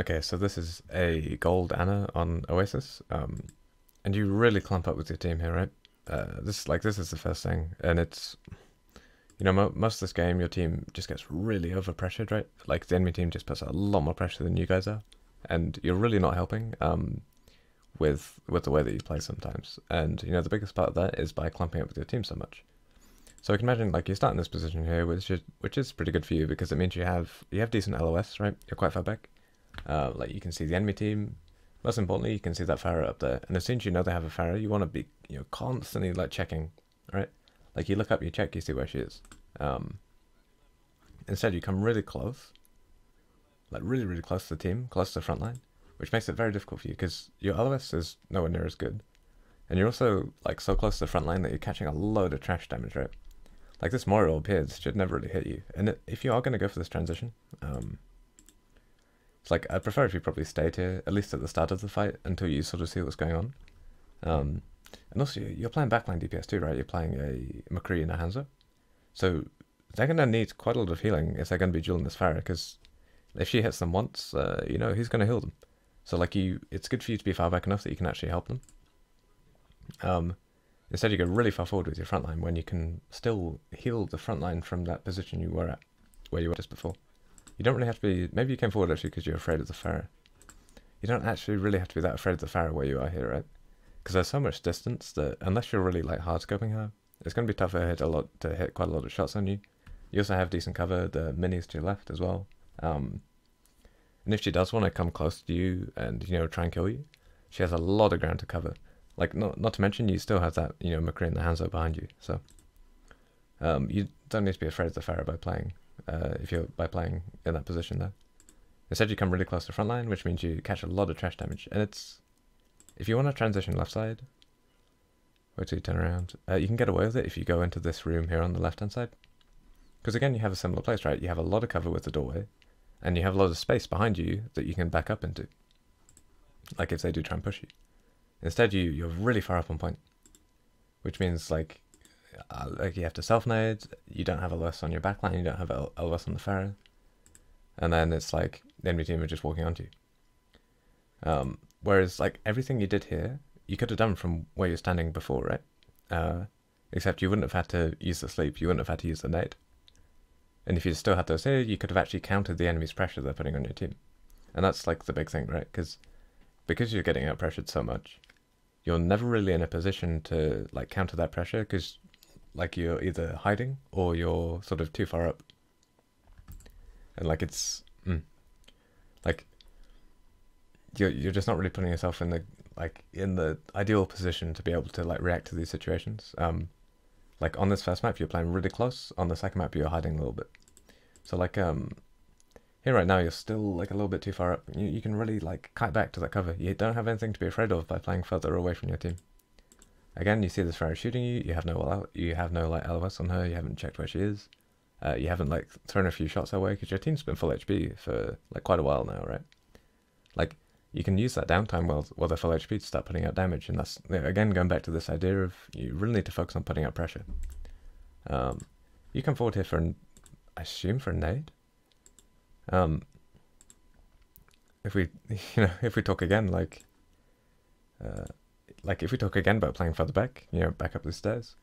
Okay, so this is a gold Ana on Oasis, um, and you really clump up with your team here, right? Uh, this like this is the first thing, and it's you know mo most of this game your team just gets really overpressured, right? Like the enemy team just puts a lot more pressure than you guys are, and you're really not helping um, with with the way that you play sometimes. And you know the biggest part of that is by clumping up with your team so much. So I can imagine like you start in this position here, which is which is pretty good for you because it means you have you have decent LOS, right? You're quite far back. Uh, like you can see the enemy team. Most importantly, you can see that Pharah up there. And as soon as you know they have a Pharah, you want to be you know constantly like checking, right? Like you look up, you check, you see where she is. Um, instead, you come really close, like really really close to the team, close to the front line, which makes it very difficult for you because your LOS is nowhere near as good, and you're also like so close to the front line that you're catching a load of trash damage, right? Like this Moriel appears should never really hit you, and if you are going to go for this transition, um, it's like I'd prefer if you probably stayed here at least at the start of the fight until you sort of see what's going on. Um, and also you're playing backline DPS too, right? You're playing a McCree and a Hanzo, so they're gonna need quite a lot of healing if they're gonna be dueling this Pharah, because if she hits them once, uh, you know he's gonna heal them. So like you, it's good for you to be far back enough that you can actually help them. Um, instead you go really far forward with your front line when you can still heal the front line from that position you were at, where you were just before. You don't really have to be, maybe you came forward actually because you're afraid of the Pharah. You don't actually really have to be that afraid of the Pharah where you are here, right? Because there's so much distance that unless you're really like hard scoping her, it's going to be tough to hit a lot to hit quite a lot of shots on you. You also have decent cover, the minis to your left as well. Um, and if she does want to come close to you and you know try and kill you, she has a lot of ground to cover. Like not not to mention you still have that you know McCree and the Hanzo behind you, so um, you don't need to be afraid of the Pharah by playing uh, if you're by playing in that position there. Instead, you come really close to front line, which means you catch a lot of trash damage. And it's if you want to transition left side, wait till you turn around. Uh, you can get away with it if you go into this room here on the left hand side, because again, you have a similar place, right? You have a lot of cover with the doorway, and you have a lot of space behind you that you can back up into. Like if they do try and push you. Instead, you you're really far up on point, which means like uh, like you have to self nade, you don't have a LOS on your backline, you don't have a, a LOS on the Pharah, and then it's like the enemy team are just walking onto you. Um, whereas like everything you did here, you could have done from where you're standing before, right? Uh, except you wouldn't have had to use the sleep, you wouldn't have had to use the nade. And if you still had those here, you could have actually countered the enemy's pressure they're putting on your team. And that's like the big thing, right? Because because you're getting out pressured so much, you're never really in a position to like counter that pressure because like you're either hiding or you're sort of too far up. And like it's mm, like you're you're just not really putting yourself in the like in the ideal position to be able to like react to these situations. Um, like on this first map you're playing really close. On the second map you're hiding a little bit. So like um here right now you're still like a little bit too far up. You you can really like kite back to that cover. You don't have anything to be afraid of by playing further away from your team. Again, you see this Pharah shooting you. You have no you have no like LOS on her. You haven't checked where she is. Uh, you haven't like thrown a few shots her way because your team's been full HP for like quite a while now, right? Like you can use that downtime while while they're full HP to start putting out damage, and that's again going back to this idea of you really need to focus on putting out pressure. Um, you come forward here for an, I assume for a nade. Um, if we, you know, if we talk again, like, uh, like if we talk again about playing further back, you know, back up the stairs,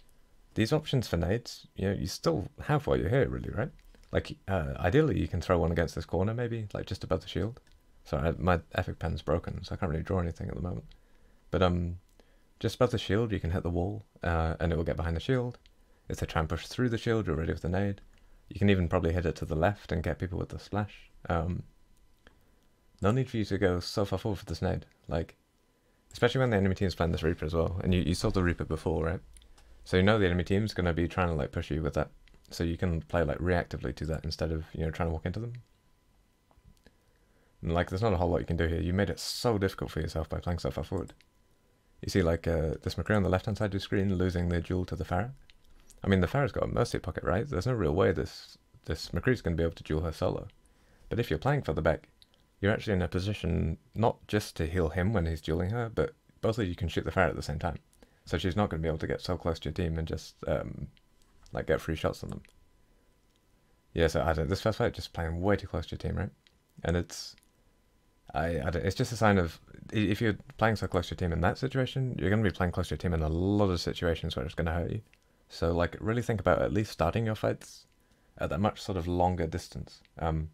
these options for nades, you know, you still have while you're here, really, right? Like, uh, ideally, you can throw one against this corner, maybe, like just above the shield. Sorry, my epic pen's broken, so I can't really draw anything at the moment. But um, just above the shield, you can hit the wall, uh, and it will get behind the shield. If they try and push through the shield, you're ready with the nade. You can even probably hit it to the left and get people with the splash. Um, no need for you to go so far forward for this nade. Like, Especially when the enemy team's playing this Reaper as well. And you, you saw the Reaper before, right? So you know the enemy team's going to be trying to like push you with that. So you can play like reactively to that instead of, you know, trying to walk into them. And like there's not a whole lot you can do here. You made it so difficult for yourself by playing so far forward. You see like uh, this McCree on the left hand side of the screen losing the duel to the Pharah. I mean the Pharah's got a mercy pocket, right? There's no real way this this McCree's going to be able to duel her solo. But if you're playing for the back, you're actually in a position not just to heal him when he's dueling her, but both of you can shoot the Pharah at the same time. So she's not going to be able to get so close to your team and just um, like get free shots on them. Yeah, so I don't, this first fight just playing way too close to your team, right? And it's I, I it's just a sign of if you're playing so close to your team in that situation, you're going to be playing close to your team in a lot of situations where it's going to hurt you. So like really think about at least starting your fights at that much sort of longer distance. Um,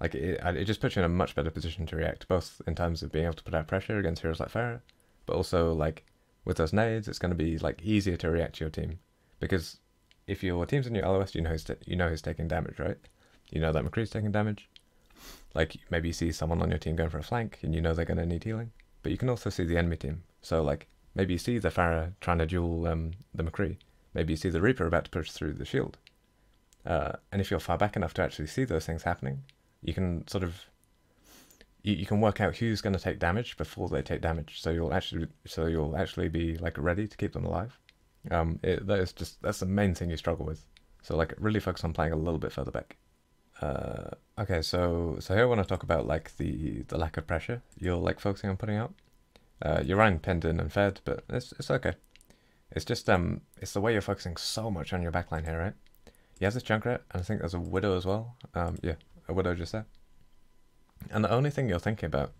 like it, it just puts you in a much better position to react, both in terms of being able to put out pressure against heroes like Pharah, but also like with those nades, it's going to be like easier to react to your team because if your team's in your LOS, you know who's you know who's taking damage, right? You know that McCree's taking damage. Like maybe you see someone on your team going for a flank, and you know they're going to need healing. But you can also see the enemy team. So like maybe you see the Pharah trying to duel um, the McCree. Maybe you see the Reaper about to push through the shield. Uh, and if you're far back enough to actually see those things happening, you can sort of you, you can work out who's going to take damage before they take damage. So you'll actually so you'll actually be like ready to keep them alive. Um, it, that is just that's the main thing you struggle with. So like really focus on playing a little bit further back. Uh, okay, so so here I want to talk about like the the lack of pressure you're like focusing on putting out. Uh, you're running pinned in and fed, but it's it's okay. It's just um it's the way you're focusing so much on your backline here, right? He has this Junkrat, and I think there's a Widow as well. Um, yeah, a Widow just there. And the only thing you're thinking about,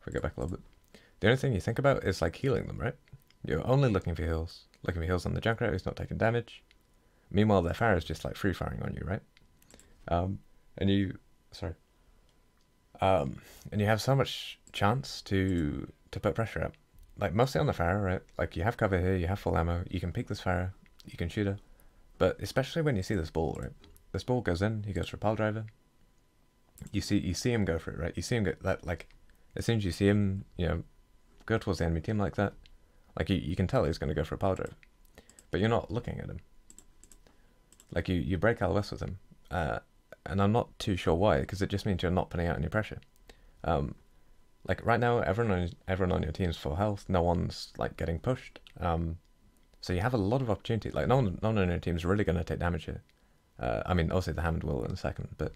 if we go back a little bit, the only thing you think about is like healing them, right? You're only looking for heals, looking for heals on the Junkrat who's not taking damage. Meanwhile, their Pharah is just like free firing on you, right? Um, and you, sorry, um, and you have so much chance to to put pressure up, like mostly on the Pharah, right? Like you have cover here, you have full ammo, you can pick this Pharah, you can shoot her, but especially when you see this ball, right? This ball goes in, he goes for a pile driver. You see, you see him go for it, right? You see him get that, like, as soon as you see him, you know, go towards the enemy team like that, like you, you can tell he's going to go for a power driver, but you're not looking at him. Like you, you break LOS with him, uh, and I'm not too sure why, because it just means you're not putting out any pressure. Um, like right now, everyone on everyone on your team's full health. No one's like getting pushed. Um, so you have a lot of opportunity. Like no one, no one on your team's really going to take damage here. Uh, I mean, obviously the Hammond will in a second, but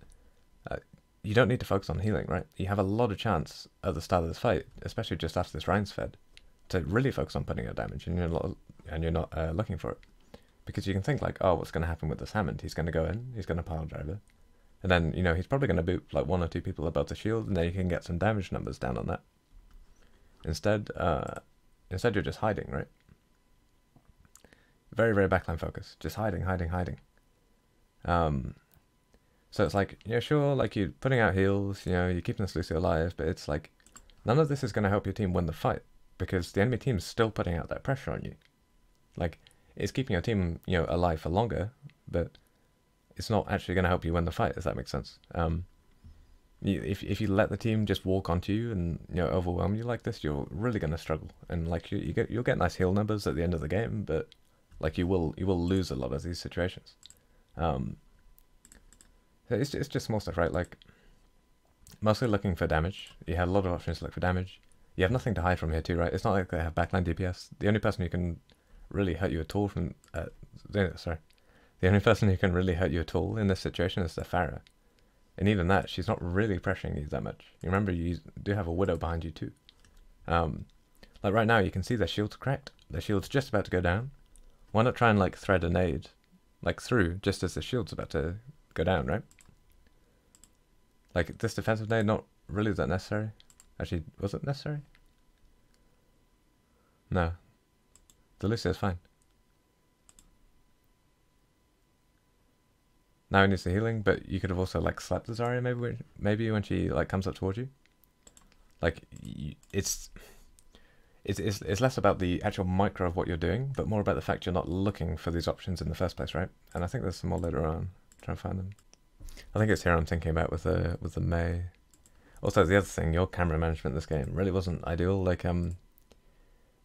you don't need to focus on healing, right? You have a lot of chance at the start of this fight, especially just after this Rein's fed, to really focus on putting out damage, and you're not and you're not uh, looking for it because you can think like, oh, what's going to happen with this Hammond? He's going to go in, he's going to pile driver, and then you know he's probably going to boot like one or two people above the shield, and then you can get some damage numbers down on that. Instead, uh, instead you're just hiding, right? Very very backline focus, just hiding, hiding, hiding. Um, so it's like, yeah, sure, like you're putting out heals, you know, you're keeping this Lucio alive, but it's like none of this is going to help your team win the fight because the enemy team is still putting out that pressure on you. Like it's keeping your team, you know, alive for longer, but it's not actually going to help you win the fight. Does that make sense? Um, you, if if you let the team just walk onto you and you know overwhelm you like this, you're really going to struggle. And like you, you get you'll get nice heal numbers at the end of the game, but like you will you will lose a lot of these situations. Um, it's it's just small stuff, right? Like mostly looking for damage. You have a lot of options to look for damage. You have nothing to hide from here too, right? It's not like they have backline DPS. The only person who can really hurt you at all from uh, sorry, the only person who can really hurt you at all in this situation is the Pharah. And even that, she's not really pressuring you that much. You remember you do have a widow behind you too. Um, like right now, you can see their shield's cracked. Their shield's just about to go down. Why not try and like thread a nade, like through, just as the shield's about to go down, right? Like this defensive nade, not really that necessary. Actually, was it necessary? No. The Lucio's fine. Now he needs the healing, but you could have also like slapped the Zarya maybe when, maybe when she like comes up towards you. Like y it's it's it's it's less about the actual micro of what you're doing, but more about the fact you're not looking for these options in the first place, right? And I think there's some more later on. Try and find them. I think it's here I'm thinking about with the with the Mei. Also, the other thing, your camera management in this game really wasn't ideal. Like um,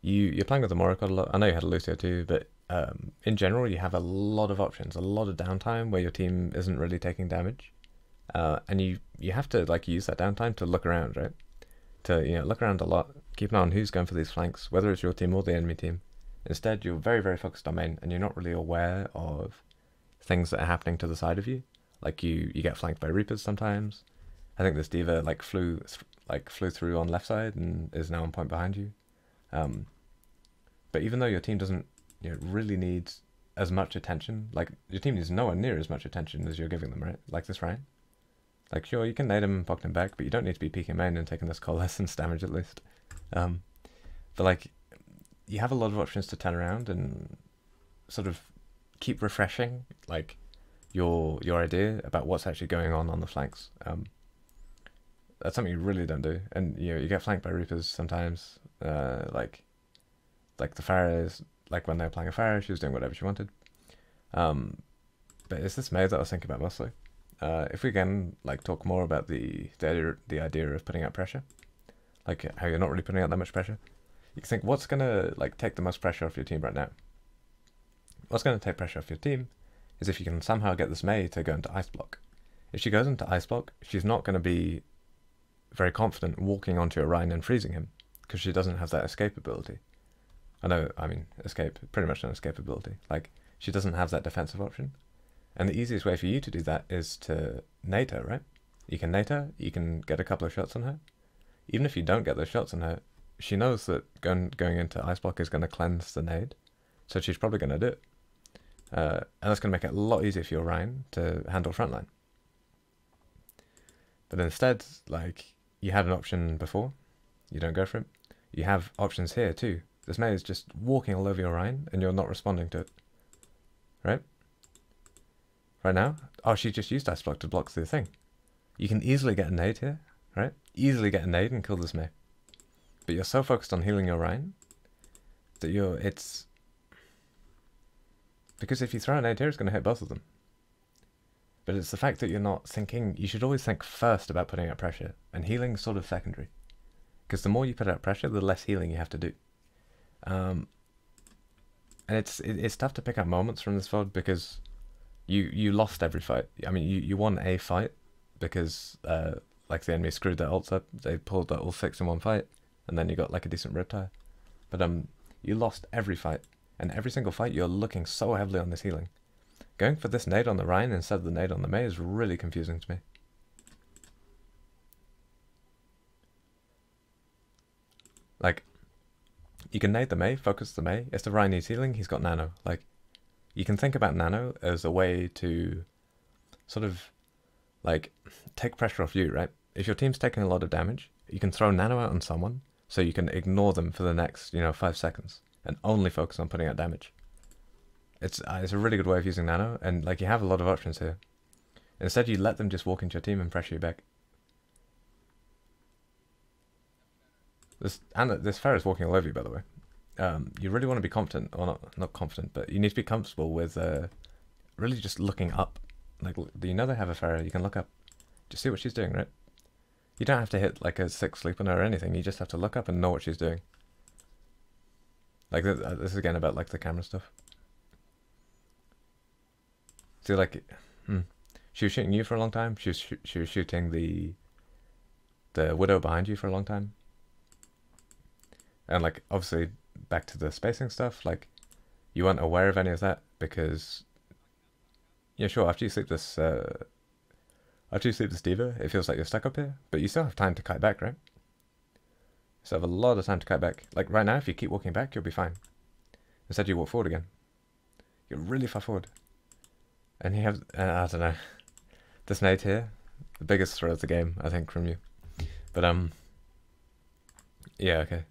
you you're playing with the Morocco a lot. I know you had a Lucio too, but um, in general, you have a lot of options, a lot of downtime where your team isn't really taking damage, uh, and you you have to like use that downtime to look around, right? To you know look around a lot, keep an eye on who's going for these flanks, whether it's your team or the enemy team. Instead, you're very very focused on main, and you're not really aware of things that are happening to the side of you. Like you you get flanked by Reapers sometimes. I think this D.Va like flew like flew through on left side and is now on point behind you. Um, but even though your team doesn't you know, really needs as much attention. Like your team needs nowhere near as much attention as you're giving them, right? Like this right? Like, sure, you can nade him and poke him back, but you don't need to be peeking main and taking this coalescence damage at least. Um, but like, you have a lot of options to turn around and sort of keep refreshing, like your your idea about what's actually going on on the flanks. Um, that's something you really don't do, and you know you get flanked by reapers sometimes. Uh, like, like the Pharah like when they were playing a Pharah, she was doing whatever she wanted. Um, but it's this Mei that I was thinking about mostly. Uh, if we can like talk more about the the idea, the idea of putting out pressure, like how you're not really putting out that much pressure, you can think what's gonna like take the most pressure off your team right now. What's gonna take pressure off your team is if you can somehow get this Mei to go into ice block. If she goes into ice block, she's not going to be very confident walking onto Orion and freezing him because she doesn't have that escape ability. I know, I mean, escape, pretty much an escape ability. Like, she doesn't have that defensive option. And the easiest way for you to do that is to her, right? You can her, you can get a couple of shots on her. Even if you don't get those shots on her, she knows that going, going into ice block is going to cleanse the nade, so she's probably going to do it. Uh, and that's going to make it a lot easier for your Rein to handle frontline. But instead, like, you had an option before, you don't go for it. You have options here too. This Mei is just walking all over your Rein, and you're not responding to it. Right? Right now? Oh, she just used Ice Block to block the thing. You can easily get a nade here, right? Easily get a nade and kill this Mei. But you're so focused on healing your Rein that you're, it's, because if you throw an here, it's going to hit both of them. But it's the fact that you're not thinking, you should always think first about putting out pressure, and healing sort of secondary. Because the more you put out pressure, the less healing you have to do. Um, and it's it, it's tough to pick up moments from this VOD because you you lost every fight. I mean, you, you won a fight because uh, like the enemy screwed their ults up. They pulled their all six in one fight, and then you got like a decent riptire. But um, you lost every fight and every single fight you're looking so heavily on this healing. Going for this nade on the Rein instead of the nade on the Mei is really confusing to me. Like, you can nade the Mei, focus the Mei. If the Rein needs healing, he's got Nano. Like, you can think about Nano as a way to sort of, like, take pressure off you, right? If your team's taking a lot of damage, you can throw Nano out on someone, so you can ignore them for the next, you know, five seconds and only focus on putting out damage. It's uh, it's a really good way of using nano, and like you have a lot of options here. Instead, you let them just walk into your team and pressure you back. This and this Pharah is walking all over you, by the way. Um, you really want to be confident, or not not confident, but you need to be comfortable with uh, really just looking up. Like, you know they have a Pharah? You can look up, just see what she's doing, right? You don't have to hit like a six sleep on her or anything. You just have to look up and know what she's doing. Like this, uh, this is again about like the camera stuff. See, like, hmm, she was shooting you for a long time. She was sh she was shooting the the widow behind you for a long time. And like, obviously, back to the spacing stuff. Like, you weren't aware of any of that because, yeah, sure. After you sleep this, uh, after you sleep this D.Va, it feels like you're stuck up here, but you still have time to kite back, right? So I have a lot of time to cut back. Like right now, if you keep walking back, you'll be fine. Instead, you walk forward again. You're really far forward. And you have, uh, I don't know, this nade here, the biggest throw of the game, I think, from you. But, um, yeah, okay.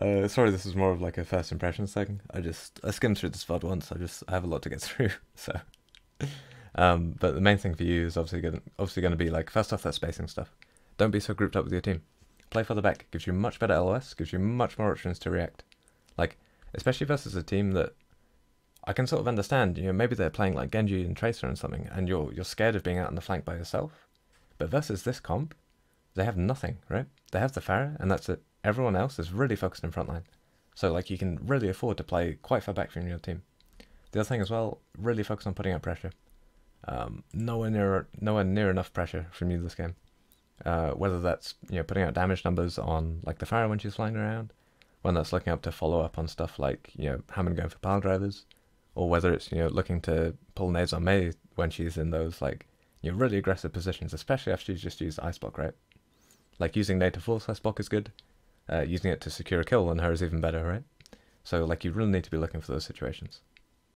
Uh, sorry, this is more of like a first impressions thing. I just, I skimmed through this VOD once, I just, I have a lot to get through, so. um, but the main thing for you is obviously going obviously going to be like, first off, that spacing stuff. Don't be so grouped up with your team play further back gives you much better LOS, gives you much more options to react. Like, especially versus a team that I can sort of understand, you know, maybe they're playing like Genji and Tracer and something, and you're you're scared of being out on the flank by yourself. But versus this comp, they have nothing, right? They have the Pharah, and that's it. Everyone else is really focused in frontline. So like you can really afford to play quite far back from your team. The other thing as well, really focus on putting out pressure. Um, nowhere near nowhere near enough pressure from you this game. Uh, whether that's you know putting out damage numbers on like the Pharah when she's flying around, when that's looking up to follow up on stuff like you know Hammond going for pile drivers, or whether it's you know looking to pull nades on Mei when she's in those like you know really aggressive positions, especially after she's just used ice block, right? Like using nade to force ice block is good, uh, using it to secure a kill on her is even better, right? So like you really need to be looking for those situations.